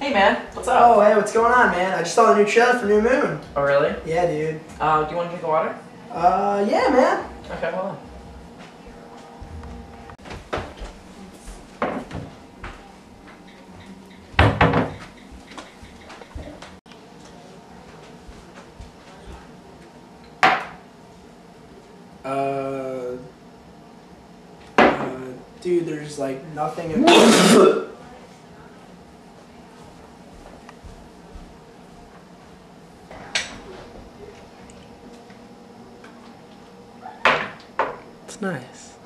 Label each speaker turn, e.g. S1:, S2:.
S1: Hey man, what's up?
S2: Oh, hey, what's going on, man? I just saw the new trailer for New Moon.
S1: Oh, really?
S2: Yeah, dude.
S1: Uh, do you want to drink of water?
S2: Uh, yeah, man.
S1: Okay, hold on.
S2: Uh, uh, dude, there's like nothing. nice.